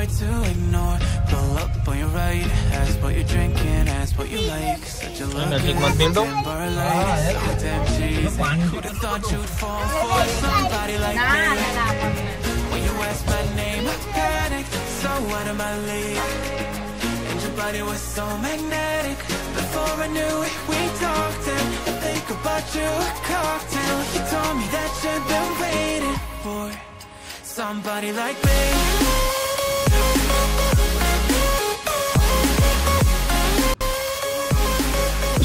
hard to ignore. Pull up on your right Ask what you're drinking Ask what you like. Such a look at Timberlake So damn cheesy Who'd have thought you'd fall for somebody like me? When you asked my name I panicked So out of my league And your body was so magnetic. Before I knew it we talked And think about you a cocktail. You told me that you've been waiting for Somebody like me.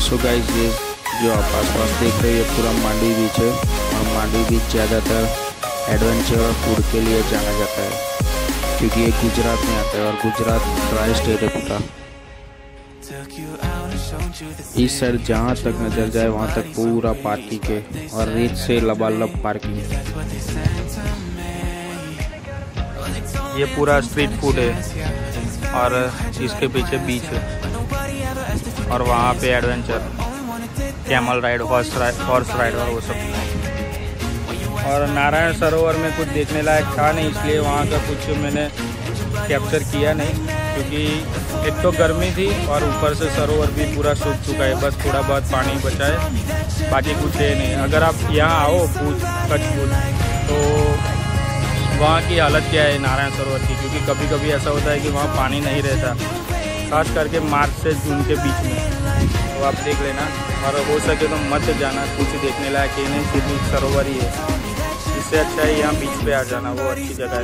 So guys ये जो आप आसपास देख रहे हो, ये पूरा मांडवी बीच है। और मांडवी बीच ज़्यादातर एडवेंचर और फ़ूड के लिए जाना जाता है। क्योंकि ये गुजरात में आता है और गुजरात ड्राई स्टेट है पूरा। इस साइड जहाँ तक नज़र जाए, वहाँ तक पूरा पार्किंग है और रेत से लबालब पार्किंग. ये पूरा स्ट्रीट फ़ूड है और इसके पीछे बीच है। और वहाँ पे adventure, camel ride, horse ride horse ride और वो सब। और नारायण सरोवर में कुछ देखने लायक था नहीं, इसलिए वहाँ का कुछ मैंने कैप्चर किया नहीं, क्योंकि एक तो गर्मी थी और ऊपर से सरोवर भी पूरा सूख चुका है, बस थोड़ा बहुत पानी बचा है बाकी कुछ है नहीं। अगर आप यहाँ आओ पूछ कच्छ पूछ तो वहाँ की हालत क्या है नारायण सरोवर की? क्योंकि कभी कभी ऐसा होता है कि वहाँ पानी नहीं रहता। खास करके मार्च से जून के बीच में। तो आप देख लेना, और हो सके तो मत जाना, कुछ देखने लायक ही नहीं सिर्फ़ सरोवर ही है। इससे अच्छा है यहाँ बीच पे आ जाना, वो अच्छी जगह है।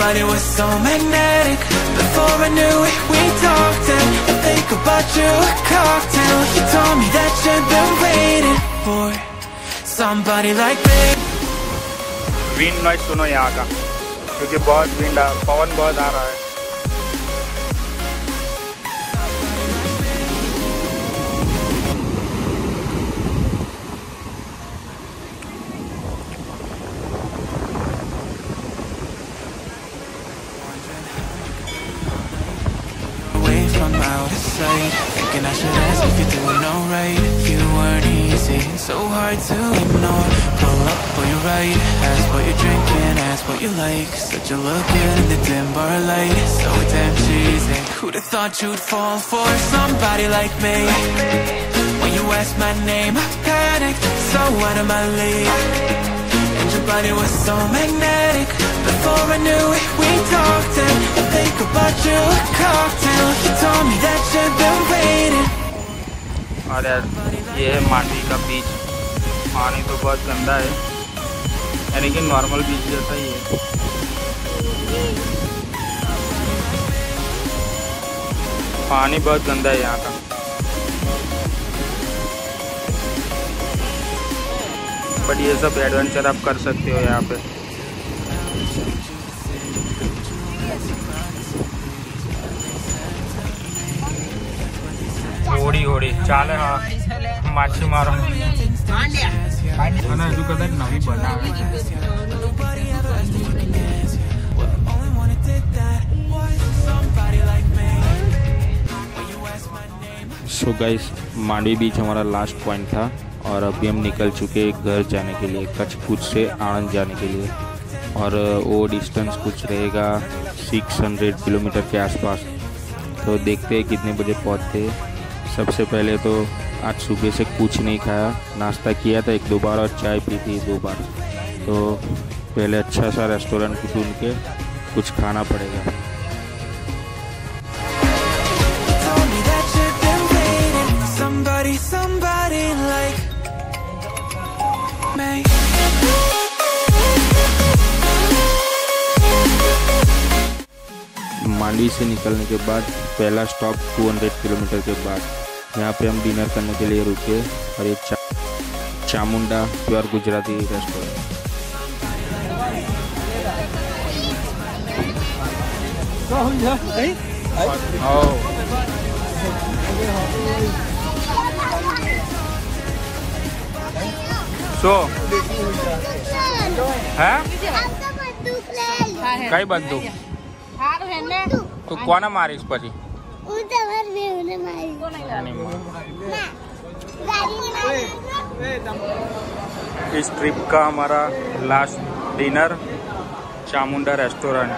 body was so magnetic Before I knew it, we talked And I think about you a cocktail You told me that you've been waiting for Somebody like me wind noise सुनो यहाँ का क्योंकि बहुत विंड आ पवन बहुत आ रहा है Thinking I should ask if you're doing alright. You weren't easy, so hard to ignore. Pull up for your right Ask what you're drinking, ask what you like. Said you look good in the dim bar light. So damn cheesy. Who'd have thought you'd fall for somebody like me? When you asked my name, I panicked. So out of my league. And your body was so magnetic Before I knew it, we talked And I think about you a cocktail You told me that you've been waiting और ये है मांडवी का बीच पानी तो बहुत गंदा है यानी कि नॉर्मल बीच जैसा ही है पानी बहुत गंदा है यहाँ का बट ये सब एडवेंचर आप कर सकते हो यहाँ पे હોડી હોડી ચાલે હા માછી મારો અને હજુ કદાચ નવી બનાવે Only one that did that was somebody like me When you asked my name so guys Mandvi beach हमारा लास्ट पॉइंट था और अभी हम निकल चुके हैं घर जाने के लिए कच्छ से आनंद जाने के लिए और वो डिस्टेंस कुछ रहेगा 600 किलोमीटर के आसपास। तो देखते हैं कितने बजे पहुँचते सबसे पहले तो आज सुबह से कुछ नहीं खाया, नाश्ता किया था एक दो बार और चाय पी थी दो बार। तो पहले अच्छा सा रेस्टोरेंट ढूंढ के कुछ खाना पड़ेगा। डांडी से निकलने के बाद पहला स्टॉप 200 किलोमीटर के बाद। यहाँ पे हम डिनर करने के लिए रुके और एक चा, चामुंडा प्योर गुजराती रेस्टोरेंट सो है? कई बंदूक? हाँ, हाँ। તું કોને મારીશ પછી હું તમાર બેવને મારી એની માં. ના ગાડી મારી इस ट्रिप का हमारा last dinner Chamunda restaurant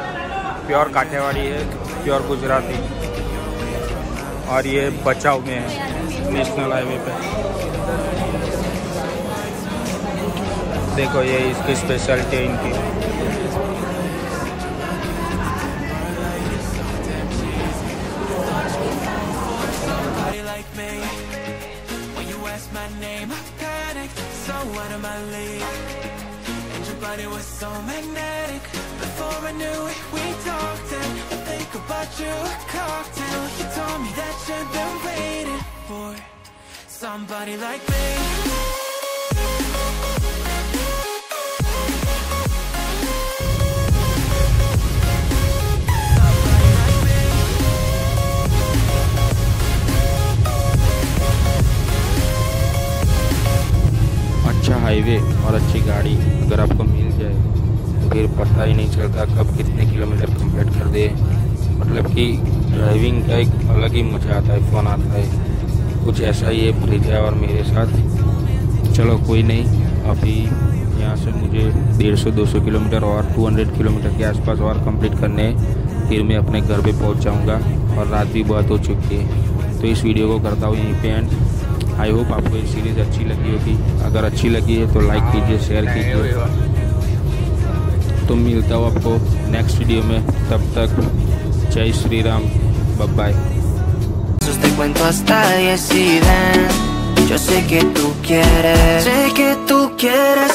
pure Kathiyawadi है प्योर गुजराती और ये बचाव में है नेशनल हाईवे पे देखो ये इसकी स्पेशलिटी है इनकी Of my league. And your body was so magnetic. Before I knew it, we talked and I think about you a cocktail. You told me that you've been waiting for somebody like me. Highway और अच्छी गाड़ी अगर आपको मिल जाए तो फिर पता ही नहीं चलता कब कितने किलोमीटर कंप्लीट कर दे। मतलब कि ड्राइविंग का एक अलग ही मज़ा आता है, फ़ोन आता है। कुछ ऐसा ही है ब्रिजा और मेरे साथ। चलो कोई नहीं, अभी यहाँ से मुझे डेढ़ सौ, दो सौ किलोमीटर और 200 किलोमीटर के आसपास और कंप्लीट करने फिर मैं अपने घर पे पहुँच जाऊँगा और रात भी बहुत हो चुकी है। तो इस वीडियो को करता हूँ यहीं पे एंड आई होप आपको ये सीरीज़ अच्छी लगी होगी अगर अच्छी लगी है तो लाइक कीजिए शेयर कीजिए तो मिलता हूँ आपको नेक्स्ट वीडियो में तब तक जय Shri Ram bye Esos te cuento hasta 10 y ven. Yo sé que tú quieres. Sé que tú quieres.